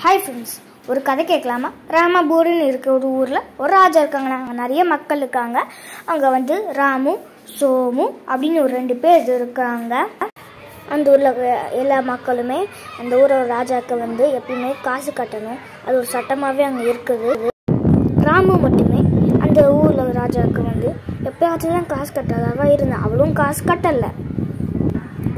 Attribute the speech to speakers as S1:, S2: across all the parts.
S1: Hi friends ஒரு கதை கேட்கலாமா? ராமபூரின்னு இருக்க ஒரு ஊரில் ஒரு ராஜா இருக்காங்க. அங்கே நிறைய மக்கள் இருக்காங்க. அங்கே வந்து ராமு சோமு அப்படின்னு ஒரு ரெண்டு பேர் இருக்காங்க. அந்த ஊரில் எல்லா மக்களுமே அந்த ஊரோட ராஜாவுக்கு வந்து எப்பயுமே காசு கட்டணும். அது ஒரு சட்டமாகவே அங்கே இருக்குது. ராமு மட்டுமே அந்த ஊரில் ராஜாவுக்கு வந்து எப்பயாச்சும் தான் காசு கட்டாதவா இருந்தான் அவளும் காசு கட்டலை.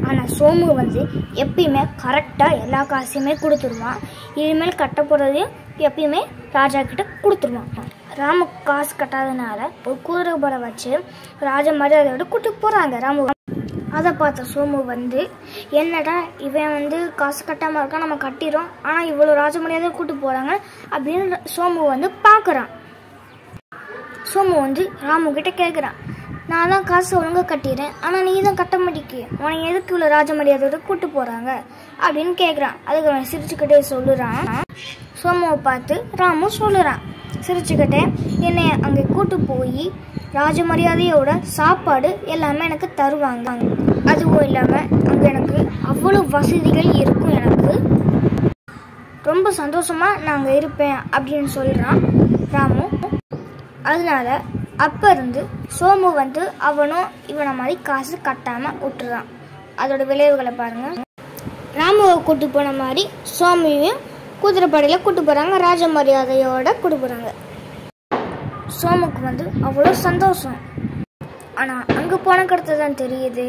S1: ஆனால் சோமு வந்து எப்பயுமே கரெக்டாக எல்லா காசையுமே கொடுத்துருவான். இனிமேல் கட்ட போகிறதையும் எப்பயுமே ராஜா கிட்ட கொடுத்துருவான். ராமு காசு கட்டாதனால ஒரு குதிரை படம் வச்சு ராஜா மரியாதையோட கூட்டு போகிறாங்க ராமு. அதை பார்த்த சோமு வந்து என்னடா இவன் வந்து காசு கட்டாமல் இருக்கான் நம்ம கட்டிடுறோம். ஆனால் இவ்வளோ ராஜ மரியாதை கூட்டு போகிறாங்க அப்படின்னு சோமு வந்து பார்க்குறான். சோமு வந்து ராமு கிட்ட கேட்குறான் நான் தான் காசு ஒழுங்கா கட்டிடுறேன். ஆனால் நீ தான் கட்ட மாட்டேக்கு உனக்கு எதுக்கு இவ்வளோ ராஜ மரியாதையோட கூட்டு போகிறாங்க அப்படின்னு கேட்குறான் அதுக்கு அவன் சிரிச்சுக்கிட்டே சொல்லுறான். சோமுவை பார்த்து ராமு சொல்லுறான். சிரிச்சுக்கிட்டே என்னை அங்கே கூட்டு போய் ராஜ மரியாதையோட சாப்பாடு எல்லாமே எனக்கு தருவாங்க. அதுவும் இல்லாமல் அங்கே எனக்கு அவ்வளோ வசதிகள் இருக்கும் எனக்கு. ரொம்ப சந்தோஷமா நாங்கள் இருப்பேன் அப்படின்னு சொல்கிறான் ராமு. அதனால அப்போ இருந்து சோமு வந்து அவனும் இவனை மாதிரி காசு கட்டாமல் விட்டுறான். அதோட விளைவுகளை பாருங்கள் ராமுவை கூட்டு போன மாதிரி சோமுவையும் குதிரைப்படையில் கூட்டு போகிறாங்க ராஜ மரியாதையோட கூட்டு போகிறாங்க சோமுக்கு வந்து அவ்வளோ சந்தோஷம். ஆனால் அங்கே போன கடத்து தான் தெரியுது.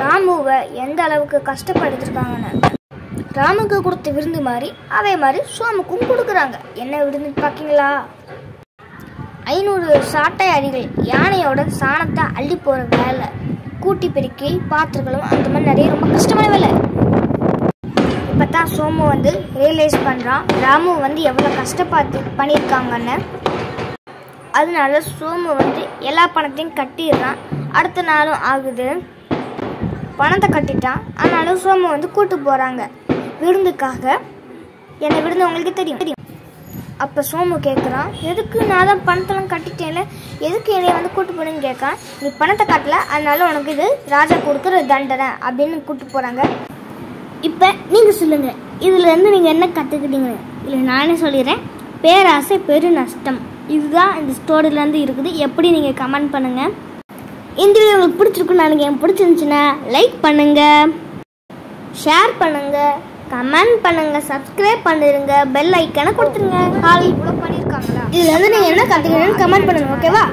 S1: ராமுவை எந்த அளவுக்கு கஷ்டப்படுத்திருக்காங்கன்னு. ராமுக்கு கொடுத்த விருந்து மாதிரி அதே மாதிரி சோமுக்கும் கொடுக்குறாங்க. என்ன விருந்து பார்க்கீங்களா ஐநூறு சாட்டை அடிகள் யானையோட சாணத்தை அள்ளி போகிற வேலை. கூட்டி பெருக்கி பாத்திரங்களும் அந்த மாதிரி நிறைய ரொம்ப கஷ்டமான வேலை. இப்போ தான் சோமு வந்து ரியலைஸ் பண்ணுறான் ராமு வந்து எவ்வளோ கஷ்டப்பட்டு பண்ணியிருக்காங்கன்னு. அதனால சோமு வந்து எல்லா பணத்தையும் கட்டிடுறான். அடுத்த நாளும் ஆகுது. பணத்தை கட்டிட்டான். ஆனாலும் சோமு வந்து கூட்டு போகிறாங்க விருந்துக்காக. என்னை விருந்து உங்களுக்கு தெரியும் தெரியும். அப்போ சோமு கேட்குறான் எதுக்கு நான் தான் பணத்தெல்லாம் கட்டிட்டேன்ல? எதுக்கு என்னை வந்து கூட்டு போனேன்னு கேட்கான் நீ பணத்தை கட்டல அதனால உனக்கு இது ராஜா கொடுக்குற தண்டனை அப்படின்னு கூட்டு போகிறாங்க இப்போ நீங்கள் சொல்லுங்கள் இதுலேருந்து நீங்கள் என்ன கற்றுக்கிட்டீங்க இல்லை நானே சொல்லிடுறேன். பேராசை பெரு நஷ்டம். இதுதான் இந்த ஸ்டோரியிலேருந்து இருக்குது. எப்படி நீங்கள் கமெண்ட் பண்ணுங்கள் இந்த வீடியோ உங்களுக்கு பிடிச்சிருக்குன்னு நினைக்கிறேன். பிடிச்சிருந்துச்சுன்னா லைக் பண்ணுங்கள் ஷேர் பண்ணுங்கள் கமெண்ட் பண்ணுங்க சப்ஸ்கிரைப் பண்ணிருங்க பெல் ஐக்கனை கொடுத்துருங்க. ஹால் இவ்வளோ பண்ணியிருக்காங்களா இதுல இருந்து நீங்க என்ன கத்துக்கணும்னு கமெண்ட் பண்ணுங்க ஓகேவா